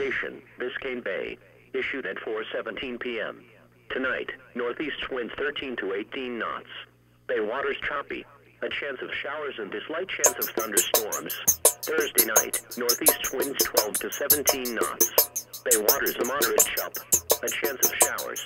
Location, Biscayne Bay. Issued at 4.17 p.m. Tonight, northeast winds 13 to 18 knots. Bay waters choppy. A chance of showers and a slight chance of thunderstorms. Thursday night, northeast winds 12 to 17 knots. Bay waters a moderate chop. A chance of showers.